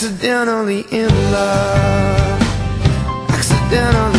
Accidentally in love. Accidentally